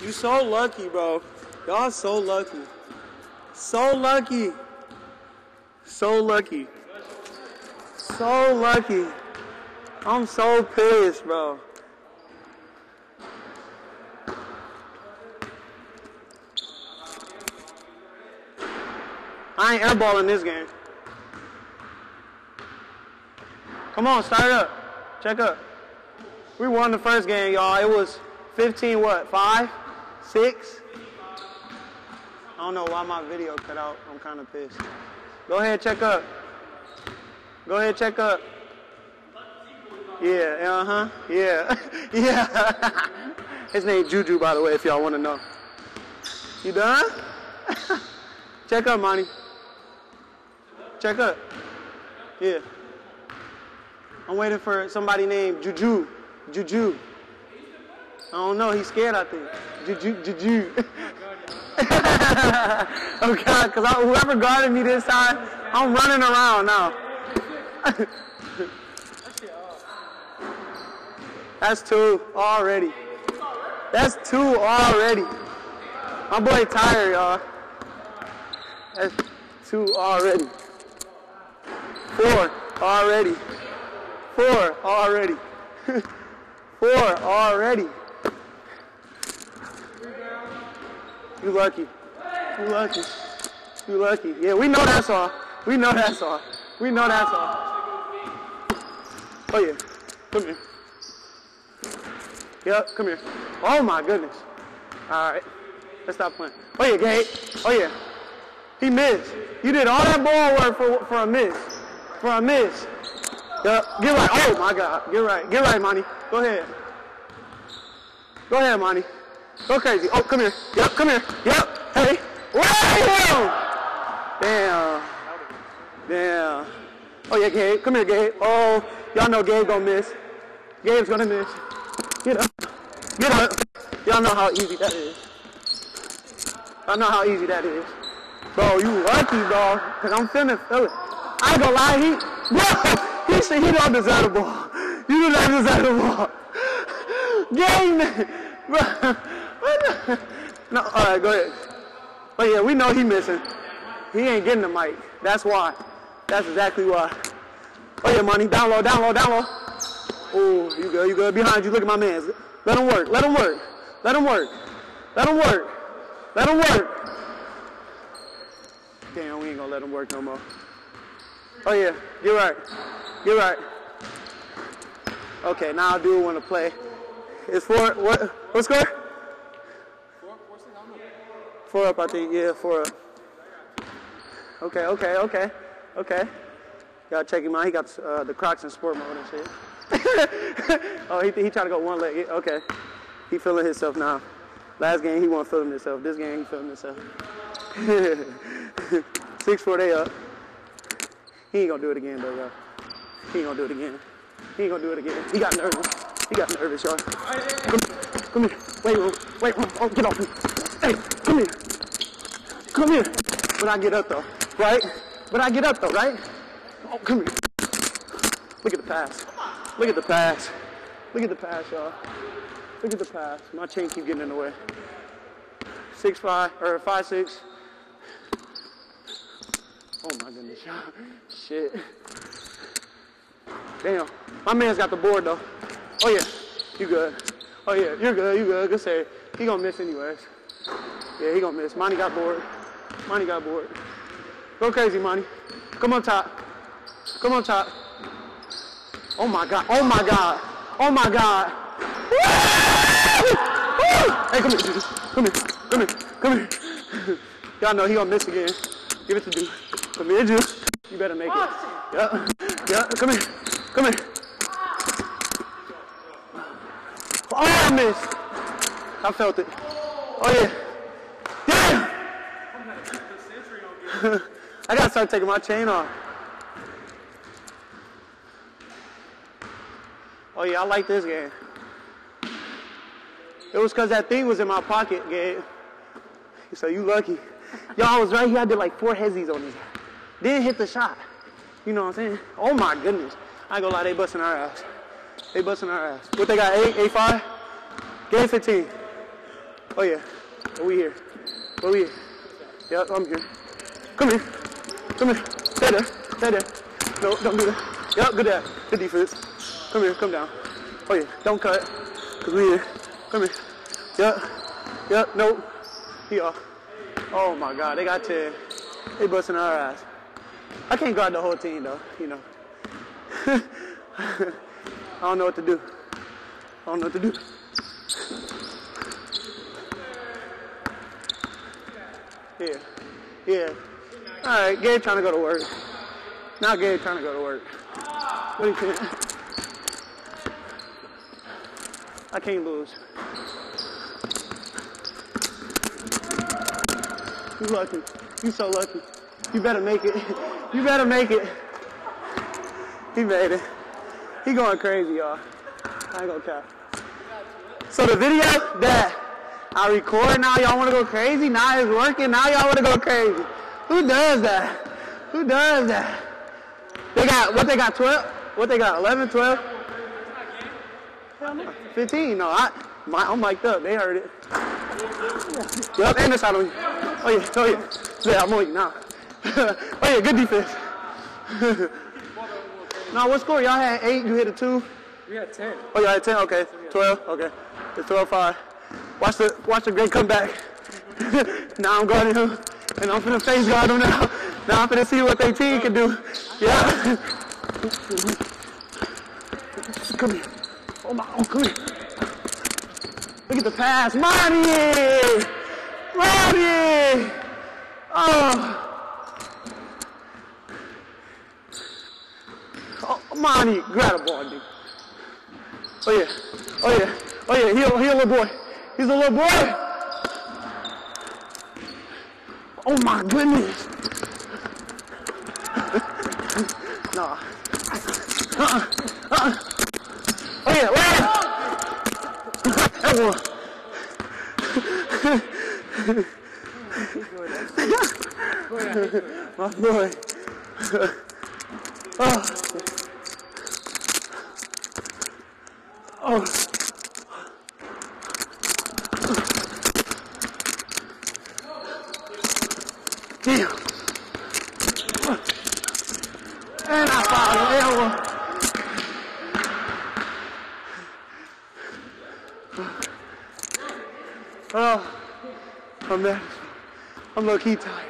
You so lucky, bro. Y'all so lucky. So lucky. So lucky. So lucky. I'm so pissed, bro. I ain't airballing this game. Come on, start up. Check up. We won the first game, y'all. It was 15 what? 5? 6? I don't know why my video cut out. I'm kind of pissed. Go ahead, check up. Go ahead, check up. Yeah, uh-huh. Yeah. yeah. His name Juju, by the way, if y'all want to know. You done? check up, Monty. Check up. Yeah. I'm waiting for somebody named Juju. Juju. I don't know. He's scared, I think. Juju. Juju. oh, God. Because whoever guarded me this time, I'm running around now. That's two already. That's two already. My boy tired, y'all. That's two already. Four already. Four already. Four already. You lucky. You lucky. You lucky. Yeah, we know that's all. We know that's all. We know that's all. Oh yeah. Come here. Yep, come here. Oh my goodness. All right. Let's stop playing. Oh yeah, Gabe. Oh yeah. He missed. You did all that ball work for, for a miss. For a miss. Yep. Get right. Oh my God. Get right. Get right, Monty. Go ahead. Go ahead, Monty. Go crazy. Oh, come here. Yep, come here. Yep. Hey. Wow! Damn. Damn. Oh yeah, Gabe. Come here, Gabe. Oh, y'all know Gabe gonna miss. Gabe's gonna miss. Get up. Get up. Y'all know how easy that is. I know how easy that is. Bro, you lucky, dog. Cause I'm feeling feel it. I ain't gonna lie, he bro, he said he don't deserve the ball. You do not deserve the ball. Game bro. No, alright, go ahead. But yeah, we know he missing. He ain't getting the mic. That's why. That's exactly why. Oh yeah, money. Down low, down low, down low. Oh, you good, you good. Behind you, look at my man. Let him work, let him work. Let him work. Let him work. Let him work. Damn, we ain't gonna let him work no more. Oh yeah, you're right. You're right. Okay, now I do want to play. It's four, what, what score? Four up, I think. Yeah, four up. Okay, okay, okay, okay. Gotta check him out. He got uh, the Crocs in sport mode and shit. oh, he, he trying to go one leg. Okay. He feeling himself now. Last game, he wasn't feeling himself. This game, he feeling himself. Six, four, they up. He ain't gonna do it again, though, y'all. He ain't gonna do it again. He ain't gonna do it again. He got nervous. He got nervous, y'all. Come, come here. Wait, wait, wait. Oh, get off me. Hey, come here. Come here. When I get up, though, right? When I get up, though, right? Oh, come here. Look at the pass. Look at the pass. Look at the pass, y'all. Look at the pass. My chain keep getting in the way. Six five or five six. Oh my goodness, y'all. Shit. Damn. My man's got the board though. Oh yeah. You good. Oh yeah, you're good, you good. Good save. He gonna miss anyways. Yeah, he gonna miss. Monty got bored. Monty got bored. Go crazy, Monty. Come on top. Come on top. Oh my god. Oh my god. Oh my god. Hey, come here. Come here. Come here. Come here. Y'all know he gonna miss again. Give it to Duke. Come here, Juju. You better make it. Yep. Yep. Come here. Come here. Oh, I missed. I felt it. Oh yeah. Damn. I gotta start taking my chain off. Oh yeah, I like this game. It was cause that thing was in my pocket, Gabe. So you lucky. Yo, I was right here. I did like four hezzies on this. Didn't hit the shot. You know what I'm saying? Oh my goodness. I gonna lie, they busting our ass. They busting our ass. What they got? Eight, eight, five? Game 15. Oh yeah. Are we here? Are we here? Yep, I'm here. Come here. Come here. Stay there. Stay there. No, don't do that. Yep, good there. Good defense. Come here. Come down. Oh yeah. Don't cut. Cause we here. Come here. Yep. Yep. Nope. He off. Oh my God. They got 10. They busting our ass. I can't guard the whole team though. You know. I don't know what to do. I don't know what to do. Yeah. Yeah. All right, Gabe trying to go to work. Now Gabe trying to go to work. What do you think? I can't lose. You lucky. You so lucky. You better make it. You better make it. He made it. He going crazy, y'all. I ain't gonna cap. So the video that I record now, y'all wanna go crazy? Now it's working, now y'all wanna go crazy. Who does that? Who does that? They got, what they got, 12? What they got, 11, 12? No. 15, no, I, my, I'm mic'd up, they heard it. Yep, and this out on you. Oh yeah, oh yeah. Yeah, I'm on you now. oh yeah, good defense. now what score? Y'all had eight, you hit a two? We had 10. Oh, y'all had 10? Okay. 12? Okay. It's 12 5. Watch the, watch the great comeback. now I'm guarding him, and I'm finna face guard him now. Now I'm finna see what their team can do. Yeah. come here. Oh my, oh, come here. Look at the pass. Monty! Monty! Oh. Oh, Monty, grab the ball, dude. Oh yeah. Oh yeah. Oh yeah. He he a little boy. He's a little boy. Oh my goodness. nah. Uh-uh. Uh-uh. Oh yeah. Oh. That one. My boy. oh. Oh. Damn. And I. That one. Oh, I'm mad. I'm low key tired.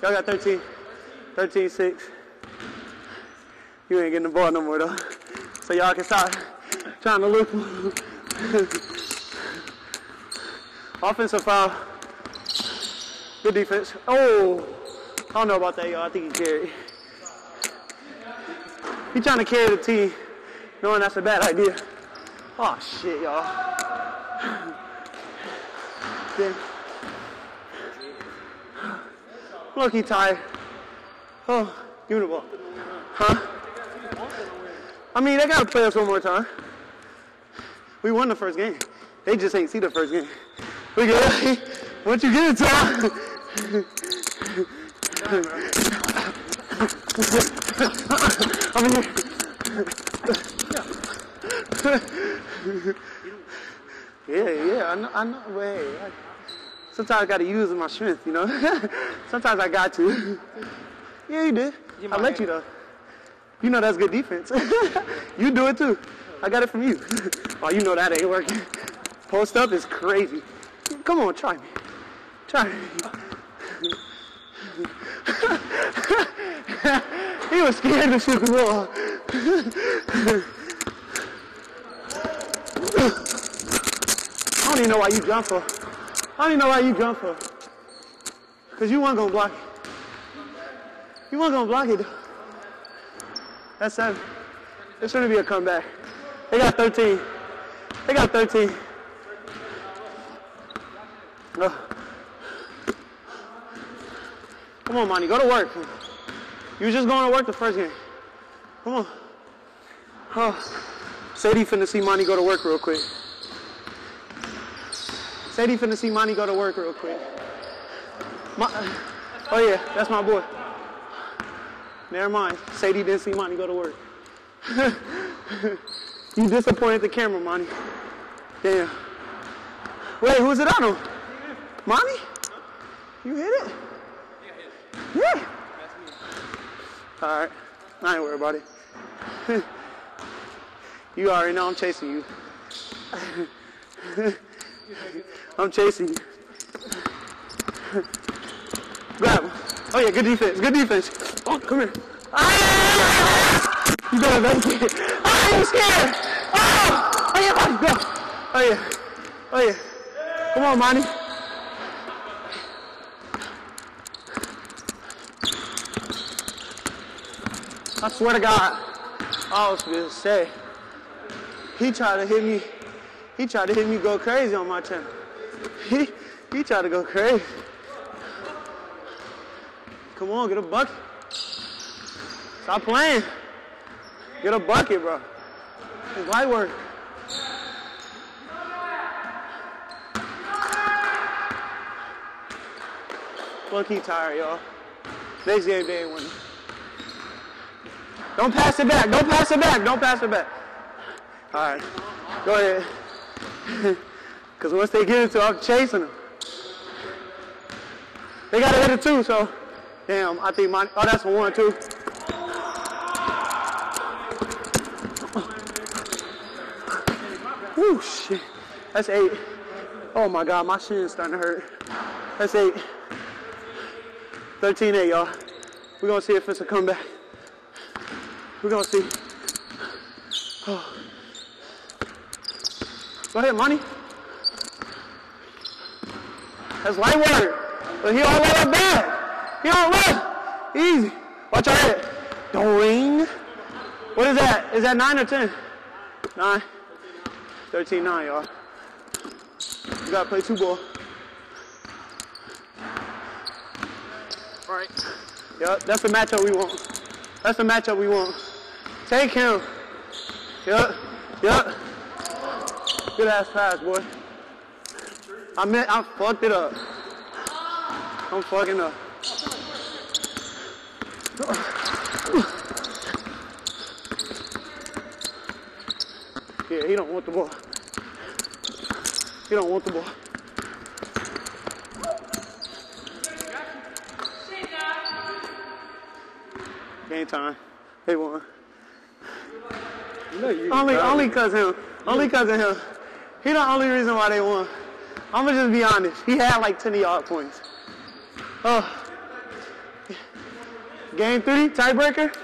Y'all got 13. 13 6. You ain't getting the ball no more though. So y'all can stop trying to look. Offensive foul. Good defense. Oh, I don't know about that, y'all. I think he carried. He trying to carry the team, knowing that's a bad idea. Oh shit, y'all. Then, look, he tired. Oh, give me the ball. Huh? I mean, they gotta play us one more time. We won the first game. They just ain't see the first game. We good. Once you get it, Tom. Yeah, yeah, I know, I know. Wait, I, sometimes I gotta use my strength, you know. sometimes I got to. yeah, you did. I let you though. You know that's good defense. you do it too. I got it from you. oh, you know that ain't working. Post up is crazy. Come on, try me. Try me. He was scared to shoot the ball. I don't even know why you jump for. I don't even know why you jump for. Because you weren't to block it. You weren't to block it. That's seven. This gonna be a comeback. They got 13. They got 13. Oh. Come on, Monty, go to work. You was just going to work the first game. Come on. Oh. Sadie finna see Monty go to work real quick. Sadie finna see Monty go to work real quick. My, oh yeah, that's my boy. Never mind. Sadie didn't see Monty go to work. you disappointed the camera, Monty. Damn. Wait, who's it on him? Monty? You hit it? Yeah. All right. I ain't worried about it. you already know I'm chasing you. I'm chasing you. Grab him. Oh yeah, good defense. Good defense. Oh, come here. Ah! You better make it. Ah, you scared. Oh, oh yeah, go. Oh yeah. Oh yeah. Come on, Monty. I swear to God, I was gonna say, he tried to hit me, he tried to hit me go crazy on my channel. He, he tried to go crazy. Come on, get a bucket. Stop playing. Get a bucket, bro. It's light work. Low key tired, y'all. Next game they ain't winning. Don't pass it back. Don't pass it back. Don't pass it back. All right. Go ahead. Because once they get it to, I'm chasing them. They got to hit it too, so. Damn, I think my. Oh, that's one, too. Whew, shit. That's eight. Oh my God, my shin's starting to hurt. That's eight. 13 8, y'all. We're gonna see if it's a comeback. We're gonna see. Oh. Go ahead, money. That's light work. But he don't it back. He don't let. Easy. Watch your head. Don't ring. What is that? Is that nine or ten? Nine. 13 9, y'all. You gotta play two ball. Right. Yep, that's the matchup we want. That's the matchup we want. Take him. Yep, yep. Good ass pass, boy. I meant I fucked it up. I'm fucking up. Yeah, he don't want the ball. He don't want the ball. Game time. They won. No, you Only, only cause him. Only cause of him. He the only reason why they won. I'ma just be honest. He had like 10 yard points. Oh. Game three, tiebreaker.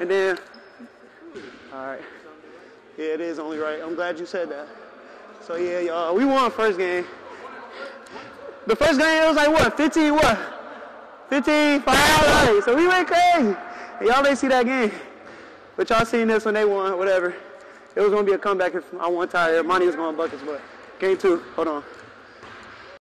And then, all right. Yeah, it is only right. I'm glad you said that. So yeah, y'all, we won first game. The first game it was like what? 15 what? 15 5 right. So we went crazy. Y'all didn't see that game. But y'all seen this when they won, whatever. It was gonna be a comeback if I won tired. Money was going buckets, but game two, hold on.